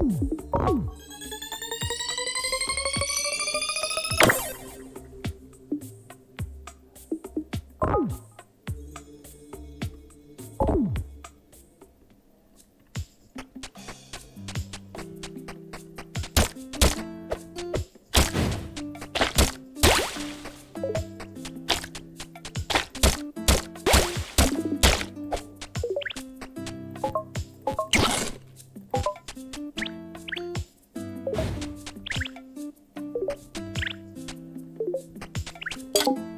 Oh! you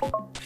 you